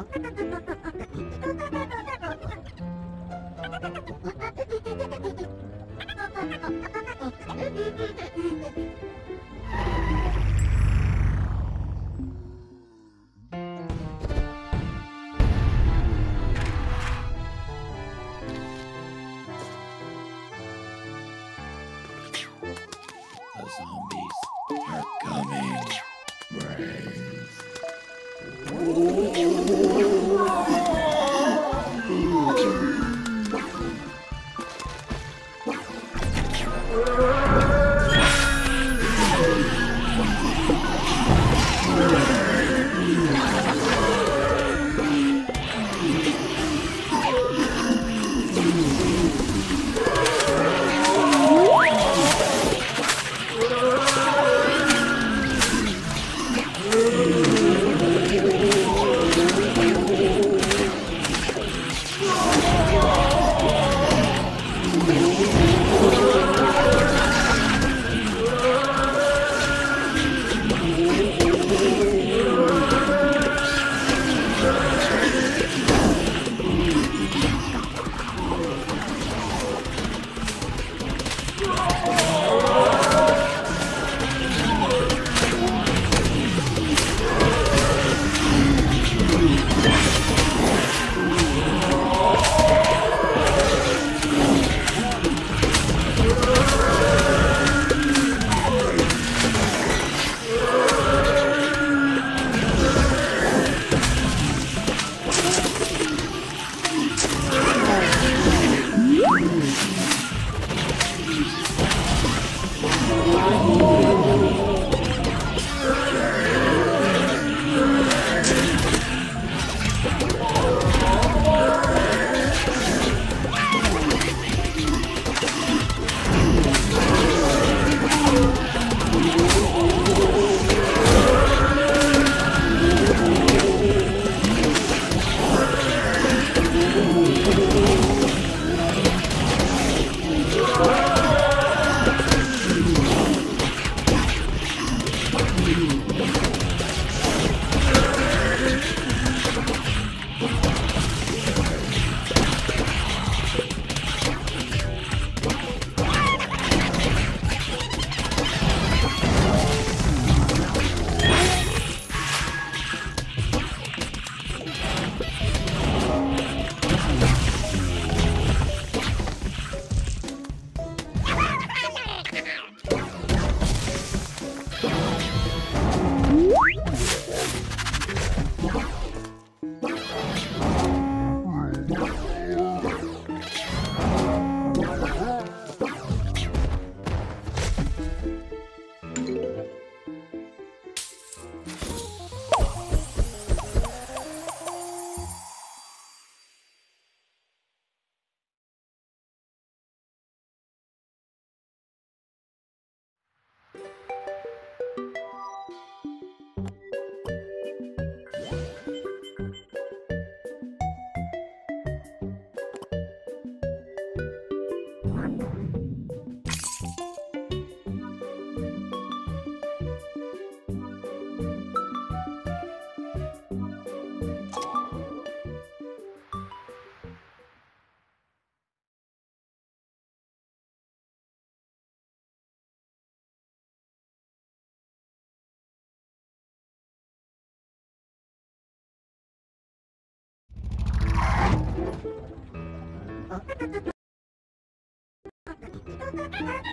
哈哈哈哈哈。Ha ha ha ha!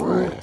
Right.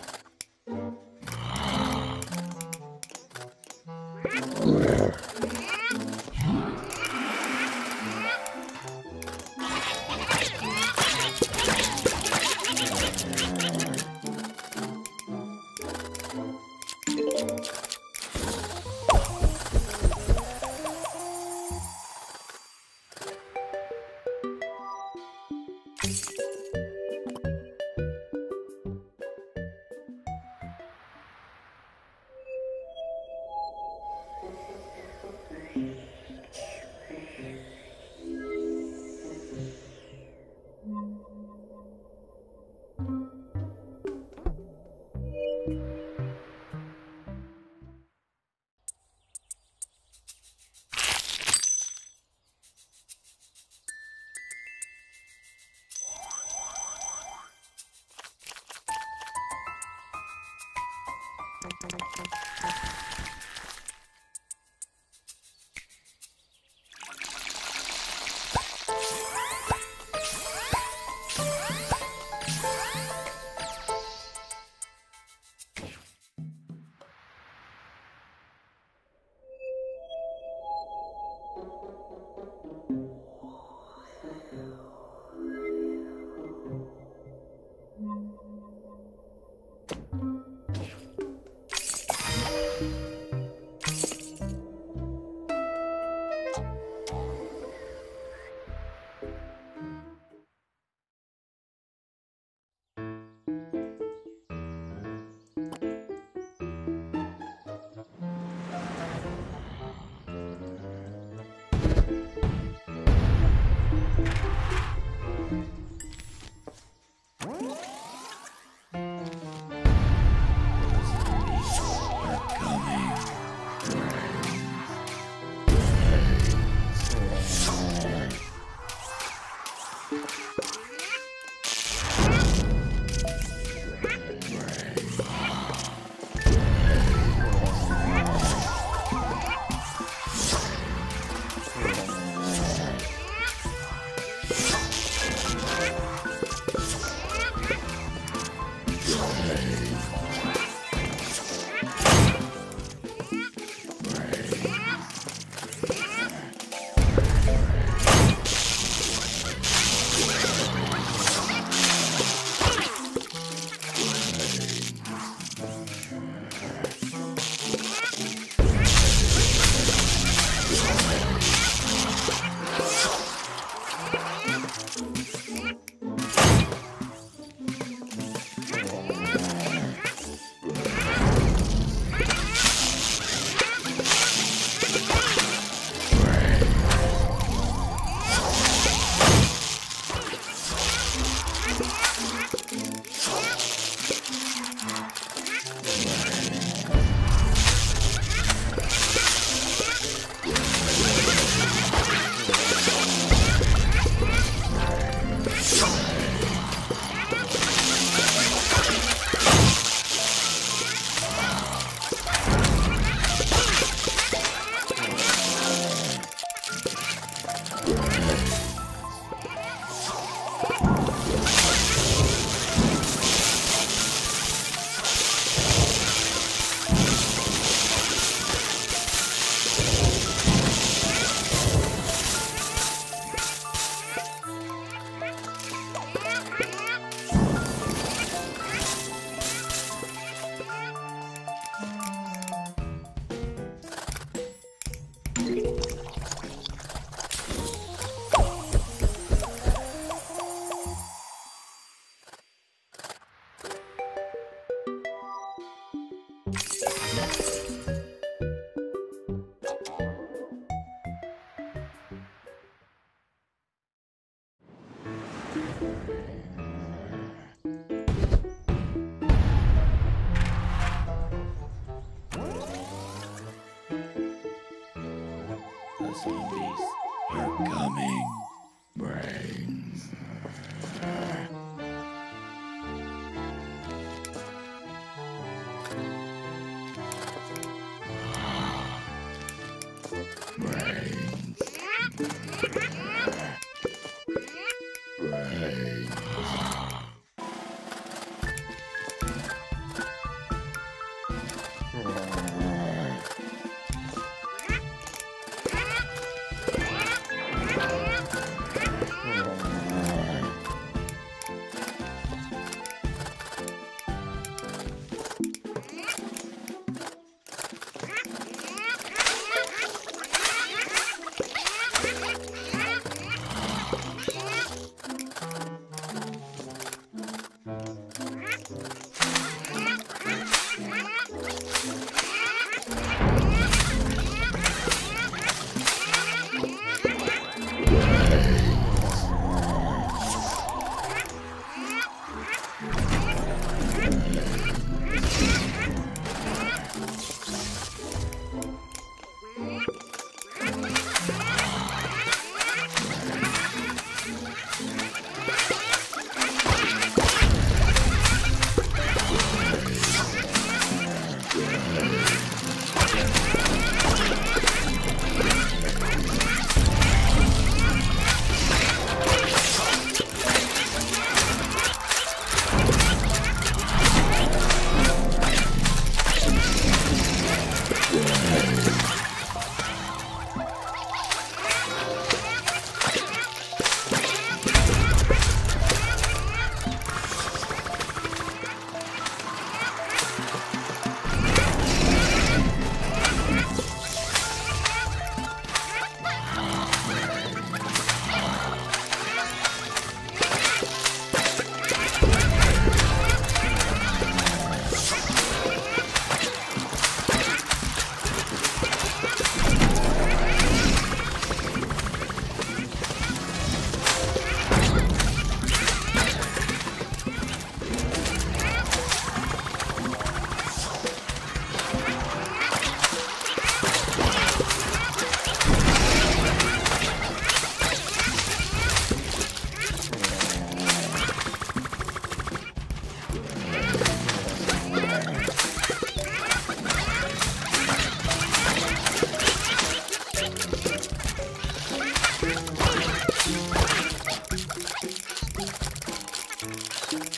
Thank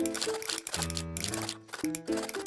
you.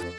Yeah.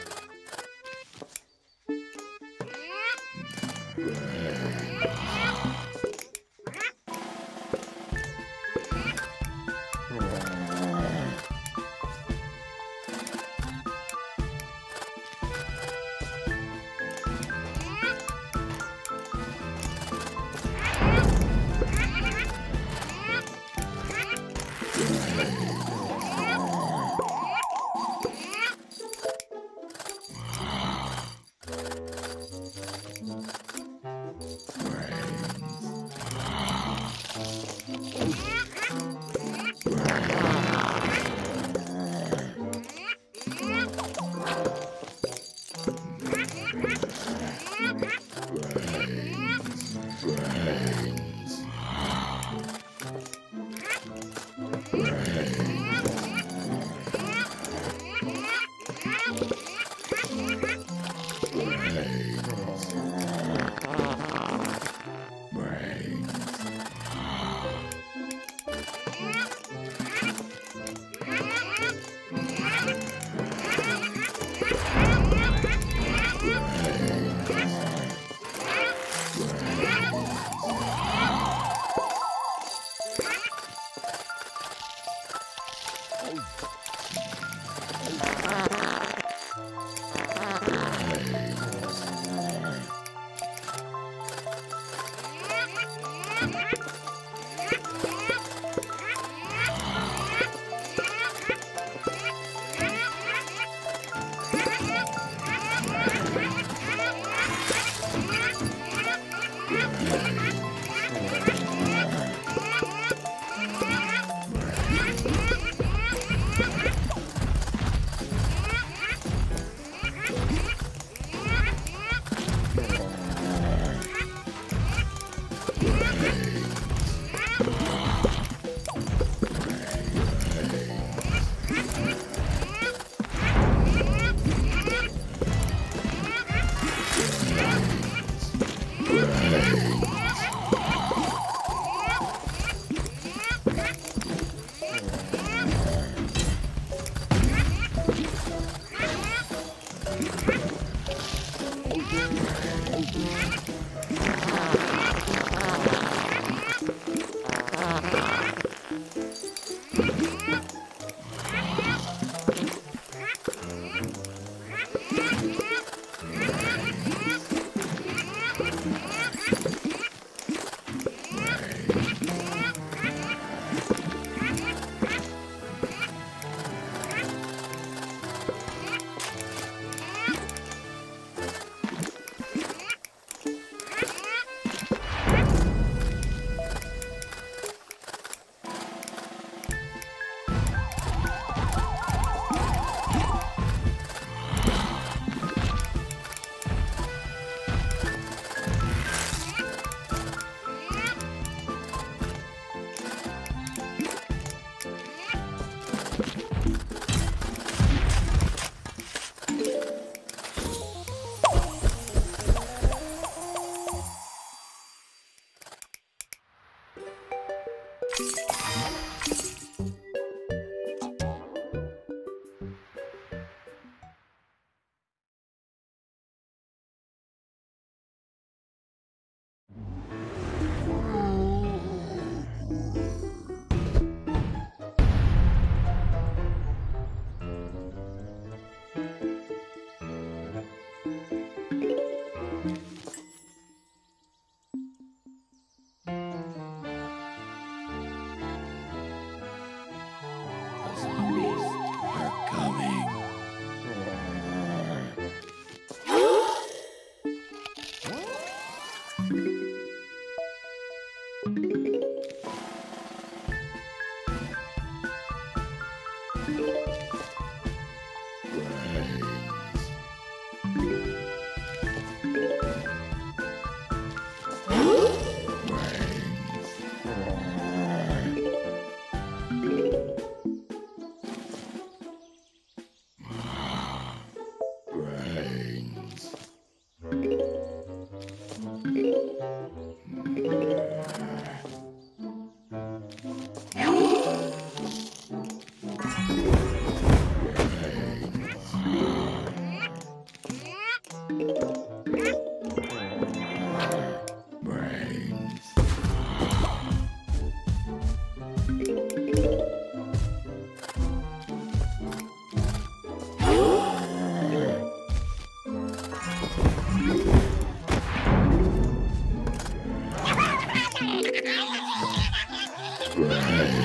Yeah.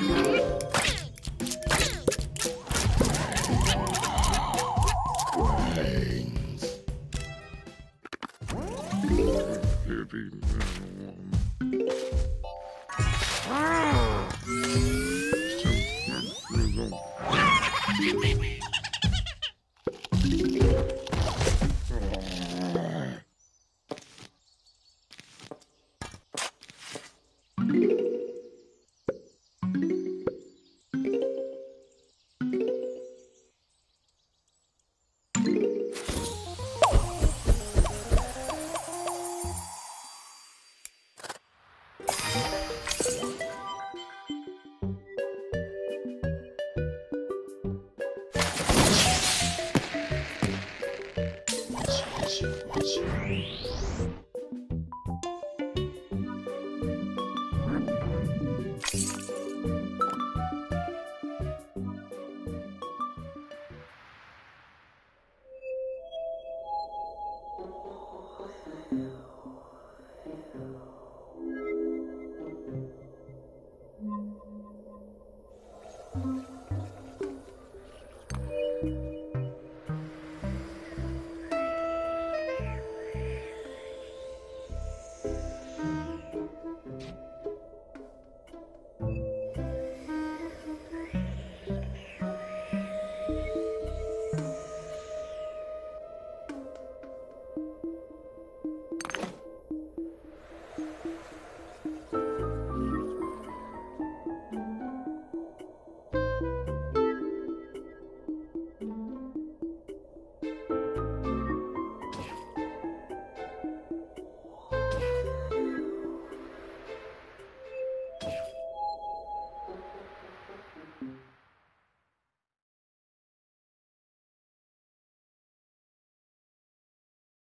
Bye.